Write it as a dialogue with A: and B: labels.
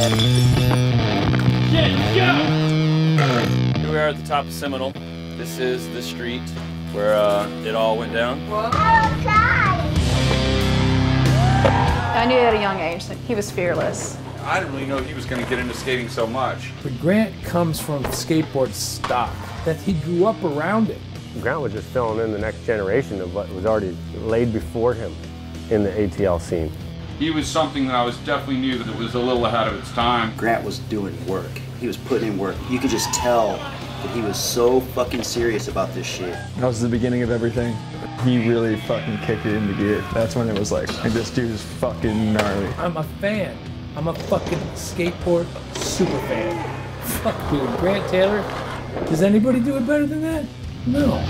A: Here we are at the top of Seminole. This is the street where uh, it all went down.
B: I knew at a young age that he was fearless.
C: I didn't really know he was going to get into skating so much.
D: But Grant comes from skateboard stock, that he grew up around it.
E: Grant was just filling in the next generation of what was already laid before him in the ATL scene.
C: He was something that I was definitely knew that it was a little ahead of its time.
F: Grant was doing work. He was putting in work. You could just tell that he was so fucking serious about this shit.
G: That was the beginning of everything. He really fucking kicked it into gear. That's when it was like, like this dude is fucking gnarly.
D: I'm a fan. I'm a fucking skateboard super fan. Fuck dude, Grant Taylor. Does anybody do it better than that? No.